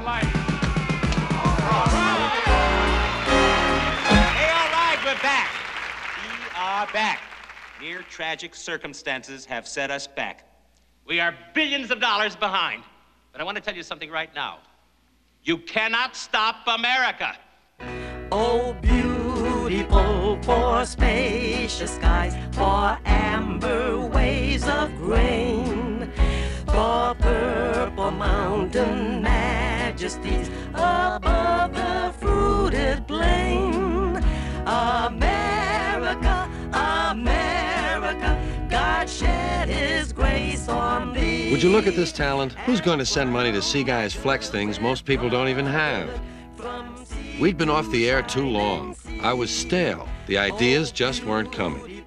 the lighting. Hey, all right, we're back. We are back. Mere tragic circumstances have set us back. We are billions of dollars behind. But I want to tell you something right now. You cannot stop America. Oh, beautiful for spacious skies, for amber waves of grain, for purple mountain majesties above the fruited plain. America, America, God shed his grace on thee. Would you look at this talent? Who's going to send money to see guys flex things most people don't even have? We'd been off the air too long. I was stale. The ideas just weren't coming.